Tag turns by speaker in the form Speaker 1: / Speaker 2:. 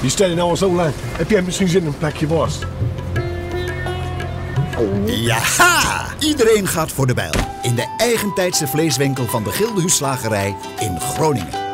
Speaker 1: Die Je nou al zo lang. Heb jij misschien zin in een plekje worst?
Speaker 2: Ja! Iedereen gaat voor de bijl. In de eigentijdse vleeswinkel van de Gildehuusslagerij in Groningen.